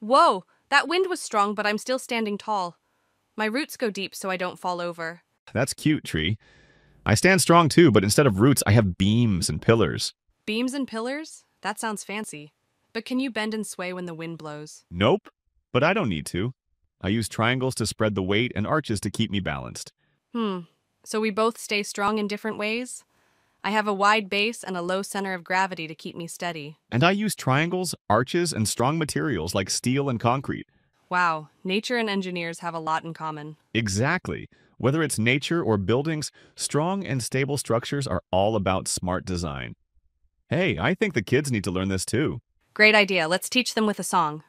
Whoa, that wind was strong, but I'm still standing tall. My roots go deep so I don't fall over. That's cute, Tree. I stand strong too, but instead of roots, I have beams and pillars. Beams and pillars? That sounds fancy. But can you bend and sway when the wind blows? Nope, but I don't need to. I use triangles to spread the weight and arches to keep me balanced. Hmm. So we both stay strong in different ways? I have a wide base and a low center of gravity to keep me steady. And I use triangles, arches, and strong materials like steel and concrete. Wow, nature and engineers have a lot in common. Exactly. Whether it's nature or buildings, strong and stable structures are all about smart design. Hey, I think the kids need to learn this too. Great idea. Let's teach them with a song.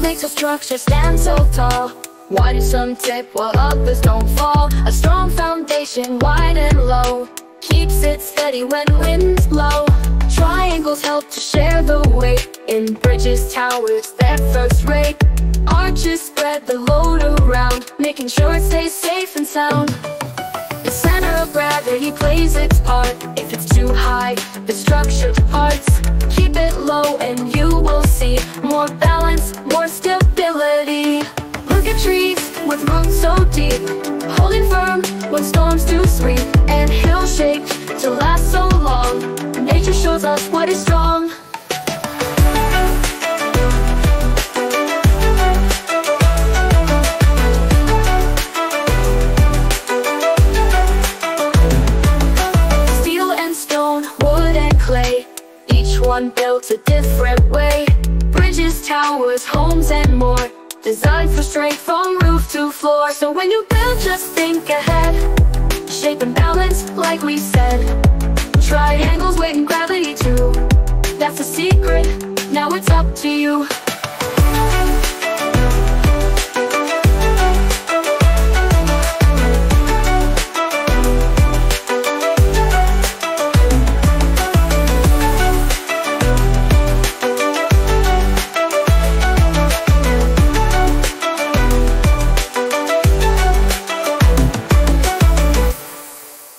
Makes a structure stand so tall? Why do some tip while others don't fall? A strong foundation, wide and low Keeps it steady when winds blow Triangles help to share the weight In bridges, towers, they're first rate Arches spread the load around Making sure it stays safe and sound The center of gravity plays its part If it's too high, the structure stability. Look at trees with roots so deep. Holding firm when storms do sweep. And hills shake to last so long. Nature shows us what is strong. Steel and stone, wood and clay. Each one built a different way towers, homes and more. Designed for strength from roof to floor. So when you build, just think ahead. Shape and balance, like we said. Triangles, weight and gravity too. That's the secret, now it's up to you